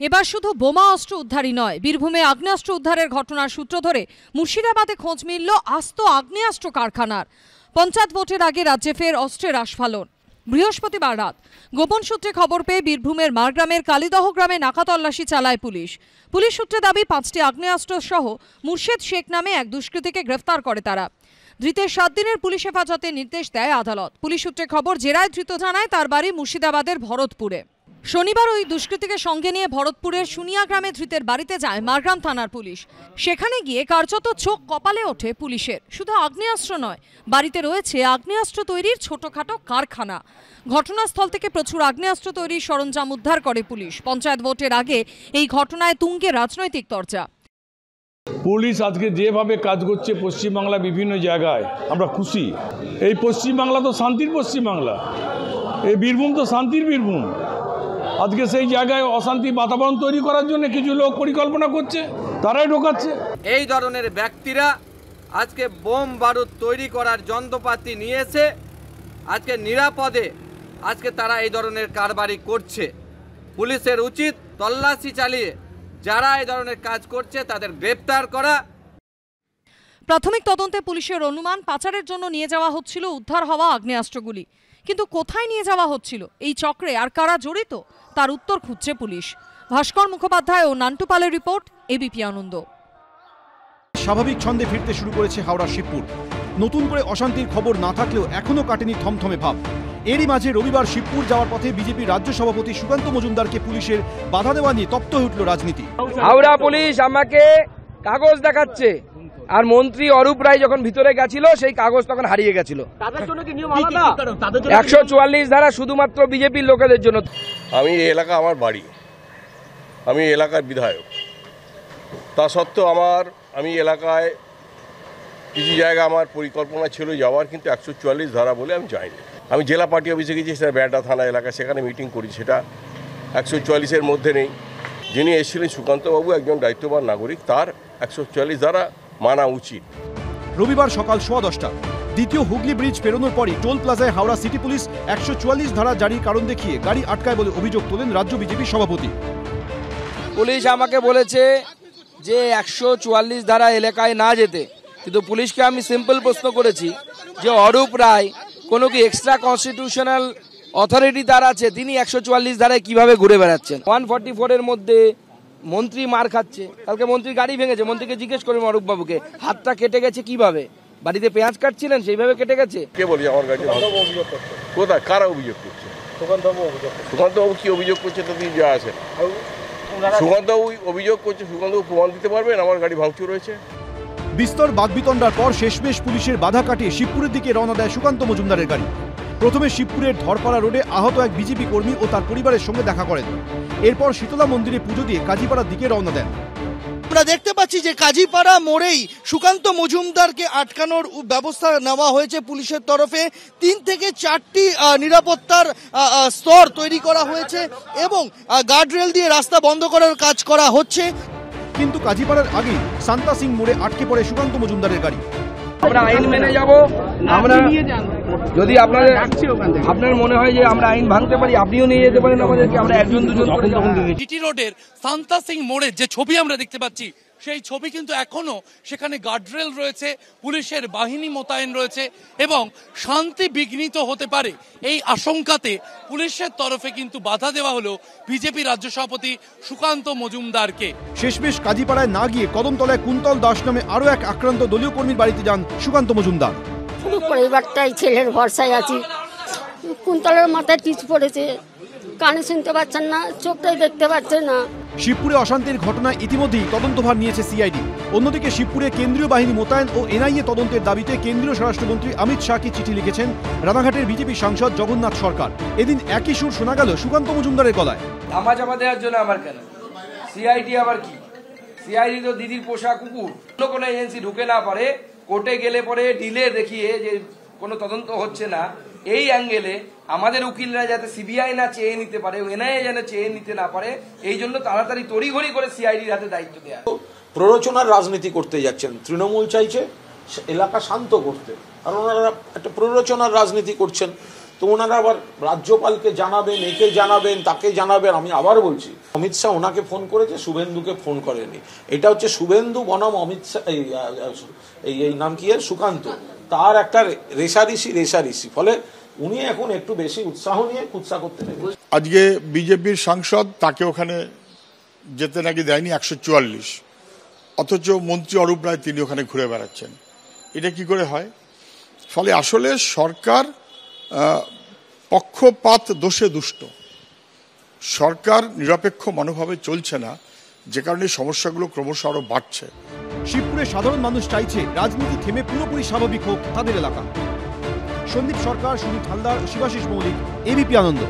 এবার শুধু বোমা অস্ত্র উদ্ধারই নয়, বীরভূমে আগ্নেয়াস্ত্র উদ্ধারের ঘটনার সূত্র ধরে মুর্শিদাবাদে খোঁজ মিলল আস্ত আগ্নেয়াস্ত্র কারখানার। পঞ্চায়েত ভোটের আগে রাজ্যে ফের অস্ত্রের আস্ফালন। বৃহস্পতিবার রাত গোপন সূত্রে খবর পেয়ে বীরভূমের মারগ্রামের কালীদহ গ্রামে নাকা তল্লাশি চালায় পুলিশ। পুলিশ সূত্রে দাবি, পাঁচটি আগ্নেয়াস্ত্র সহ মুর্শেদ শেখ নামে এক দুষ্কৃতীকে গ্রেফতার করে তারা। ধৃতের সাত দিনের পুলিশ হেফাজতে নির্দেশ দেয় আদালত। পুলিশ সূত্রে খবর, জেরায় ধৃত জানায় তার বাড়ি মুর্শিদাবাদের ভরতপুরে। শনিবার ওই দুষ্কৃতীকে সঙ্গে নিয়ে ভরতপুরের সুনিয়া গ্রামে ধৃতের বাড়িতে যায় মারগ্রাম থানার পুলিশ। সেখানে গিয়ে কার্যত চোখ কপালে ওঠে পুলিশের। শুধু আগ্নেয়াস্ত্র নয়, বাড়িতে রয়েছে আগ্নেয়াস্ত্র তৈরির ছোটখাটো কারখানা। ঘটনাস্থল থেকে প্রচুর আগ্নেয়াস্ত্র তৈরির সরঞ্জাম উদ্ধার করে পুলিশ। পঞ্চায়েত ভোটের আগে এই ঘটনায় তুঙ্গে রাজনৈতিক চর্চা পুলিশ আজকে যেভাবে কাজ করছে পশ্চিমবাংলা বিভিন্ন জায়গায়, আমরা খুশি। এই পশ্চিমবাংলা তো শান্তির পশ্চিমবাংলা। এই বীরভূম তো শান্তির বীরভূম। আজকে সেই জায়গায় অশান্তি বাতাবরণ তৈরি করার জন্য কিছু লোক পরিকল্পনা করছে তারাই ঢোকাচ্ছে। এই ধরনের ব্যক্তিরা আজকে বোম বারুদ তৈরি করার যন্ত্রপাতি নিয়ে এসে আজকে নিরাপদে আজকে তারা এই ধরনের কারবারি করছে। পুলিশের উচিত তল্লাশি চালিয়ে যারা এই ধরনের কাজ করছে তাদের গ্রেপ্তার করা। প্রাথমিক তদন্তে পুলিশের অনুমান পাচারের জন্য নিয়ে যাওয়া হচ্ছিল উদ্ধার হওয়া আগ্নেয়াস্ত্রগুলি। কিন্তু কোথায় নিয়ে যাওয়া হচ্ছিল? এই চক্রে আর কারা জড়িত? তার উত্তর খুঁজছে পুলিশ। ভাস্কর মুখোপাধ্যায় ও নান্টু পালের রিপোর্ট এবিপি আনন্দ। স্বাভাবিক ছন্দে ফিরতে শুরু করেছে হাওড়া শিবপুর। নতুন করে অশান্তির খবর না থাকলেও এখনও কাটেনি থমথমে ভাব। এরই মাঝে রবিবার শিবপুর যাওয়ার পথে বিজেপি রাজ্য সভাপতি সুকান্ত মজুমদারকে পুলিশের বাধা দেওয়া নিয়ে তপ্ত হয়ে উঠল রাজনীতি। হাওড়া পুলিশ আমাকে কাগজ দেখাচ্ছে। আর মন্ত্রী অরূপ রায় যখন ভিতরে গেছিল সেই কাগজ তখন হারিয়ে গেছিল। একশো চুয়াল্লিশ ধারা শুধুমাত্র বিজেপির লোকেদের জন্য। আমি এলাকা আমার বাড়ি। আমি এলাকার বিধায়ক। তা সত্ত্বেও আমার আমি এলাকায় কিছু জায়গা আমার পরিকল্পনা ছিল যাওয়ার কিন্তু একশো চুয়াল্লিশ ধারা বলে আমি যাইনি। আমি জেলা পার্টি অফিসে গেছি সেটা ব্যাটা থানা এলাকা সেখানে মিটিং করি সেটা একশো চুয়াল্লিশের মধ্যে নেই। যিনি এসেছিলেন সুকান্তবাবু একজন দায়িত্ববান নাগরিক তার একশো চুয়াল্লিশ ধারা মানা উচিত। রবিবার সকাল সোয়া দশটা দ্বিতীয় হুগলি ব্রিজ পেরোনোর পরই টোল প্লাজায় হাওড়া সিটি পুলিশ একশো চুয়াল্লিশ ধারা জারির কারণ দেখিয়ে গাড়ি আটকায় বলে অভিযোগ তোলেন রাজ্য বিজেপি সভাপতি। পুলিশ আমাকে বলেছে যে একশো চুয়াল্লিশ ধারা এলাকায় না যেতে কিন্তু পুলিশকে আমি সিম্পল প্রশ্ন করেছি যে অরূপ রায় কোনো কি এক্সট্রা কনস্টিটিউশনাল অথরিটি তার আছে? তিনি একশো চুয়াল্লিশ ধারায় কীভাবে ঘুরে বেড়াচ্ছেন? ওয়ান ফর্টি ফোরের মধ্যে মন্ত্রী মার খাচ্ছে। কালকে মন্ত্রী গাড়ি ভেঙেছে। মন্ত্রীকে জিজ্ঞেস অরূপ বাবুকে হাতটা কেটে গেছে কীভাবে? বাড়িতে পেঁয়াজ কাটছিলেন সেইভাবে কেটে গেছে? কে বলছে আমার গাড়ি কোথায়? কারা অভিযোগ করছে? সুকান্তবাবু কি অভিযোগ করছে তো তিনি যা আছে সুকান্তবাবু অভিযোগ করছে সুকান্তবাবু প্রমাণ দিতে পারবেন আমার গাড়ি ভাঙচুর হয়েছে। বিস্তর বাদবিতণ্ডার পর শেষমেশ পুলিশের বাধা কাটিয়ে শিবপুরের দিকে রওনা দেয় সুকান্ত মজুমদারের গাড়ি। প্রথমে শিবপুরের ধরপাড়া রোডে আহত এক বিজেপি কর্মী ও তার পরিবারের সঙ্গে দেখা করেন। এরপর শীতলা মন্দিরে পুজো দিয়ে কাজীপাড়ার দিকে রওনা দেন। আমরা দেখতে পাচ্ছি যে কাজীপাড়া মোড়েই সুকান্ত মজুমদারকে আটকানোর ব্যবস্থা নেওয়া হয়েছে পুলিশের তরফে। তিন থেকে চারটি নিরাপত্তার স্তর তৈরি করা হয়েছে এবং গার্ডরেল দিয়ে রাস্তা বন্ধ করার কাজ করা হচ্ছে। কিন্তু কাজীপাড়ার আগেই সান্তা সিং মোড়ে আটকে পড়ে সুকান্ত মজুমদারের গাড়ি। আমরা আইন মেনে যাব আমরা যদি আপনাদের আপনার মনে হয় যে আমরা আইন ভাঙতে পারি আপনিও নিয়ে যেতে পারেন আমাদেরকে আমরা একজন দুজন করে জিটি রোডের সান্তা সিং মোড়ের যে ছবি আমরা দেখতে পাচ্ছি সেই ছবি কিন্তু এখনও সেখানে গার্ডরেল রয়েছে পুলিশের বাহিনী মোতায়েন রয়েছে এবং শান্তি বিঘ্নিত হতে পারে। এই আশঙ্কাতে পুলিশের তরফে কিন্তু বাধা দেওয়া হলো বিজেপি রাজ্য সভাপতি সুকান্ত মজুমদারকে। শেষমেশ কাজীপাড়ায় না গিয়ে কদমতলায় কুন্তল দাস নামে আরও এক আক্রান্ত দলীয় কর্মীর বাড়িতে যান সুকান্ত মজুমদার। পুরো পরিবারটাই ছেলের ভরসায় আছি। কুন্তলের মাথায় টিচ পড়েছে। কানে শুনতে পাচ্ছেন না চোখটাই দেখতে পাচ্ছে না। শিবপুরে অশান্তির ঘটনায় ইতিমধ্যেই তদন্তভার নিয়েছে সিআইডি। অন্যদিকে শিবপুরে কেন্দ্রীয় বাহিনী মোতায়েন ও এনআইএ তদন্তের দাবিতে কেন্দ্রীয় স্বরাষ্ট্রমন্ত্রী অমিত শাহকে চিঠি লিখেছেন রানাঘাটের বিজেপি সাংসদ জগন্নাথ সরকার। এদিন একই সুর শোনা গেল সুকান্ত মজুমদারের গলায়। ধামা চাপা দেওয়ার জন্য আবার কেন? সিআইডি আবার কি? সিআইডি তো দিদির পোষা কুকুর। অন্য কোনো এজেন্সি ঢুকে না পারে কোর্টে গেলে পরে ডিলে দেখিয়ে যে কোনো তদন্ত হচ্ছে না, এই অ্যাঙ্গেলে আমাদের উকিলরা যাতে সিবিআই না চেয়ে নিতে পারে এনআইএ যেন চেয়ে নিতে না পারে, এই জন্য তাড়াতাড়ি তড়িঘড়ি করে সিআইডির হাতে দায়িত্ব দেওয়া প্ররোচনার রাজনীতি করতে যাচ্ছেন, তৃণমূল চাইছে এলাকা শান্ত করতে। কারণ ওনারা একটা প্ররোচনার রাজনীতি করছেন। তো ওনারা আবার রাজ্যপালকে জানাবেন, একে জানাবেন, তাকে জানাবেন, আমি আবার বলছি, অমিত শাহ ওনাকে ফোন করেছে, শুভেন্দুকে ফোন করেনি। এটা হচ্ছে শুভেন্দু বনাম, অমিত শাহ, এই এই নাম কি সুকান্ত। তার একটা রেশারিসি রেশারিসি ফলে উনি এখন একটু বেশি উৎসাহ নিয়ে কুৎসা করতে আজকে বিজেপির সাংসদ তাকে ওখানে যেতে নাকি দেয়নি, একশো চুয়াল্লিশ। অথচ মন্ত্রী অরূপ রায়, তিনি ওখানে ঘুরে বেড়াচ্ছেন। এটা কি করে হয়? ফলে আসলে সরকার পক্ষপাত দোষে দুষ্ট। সরকার নিরপেক্ষ মনোভাবে চলছে না, যে কারণে সমস্যাগুলো ক্রমশ আরও বাড়ছে। শিবপুরে সাধারণ মানুষ চাইছে রাজনীতি থেমে পুরোপুরি স্বাভাবিক হোক তাদের এলাকা। সন্দীপ সরকার সুনীত হালদার শিবাশিস মৌলিক, এবিপি আনন্দ।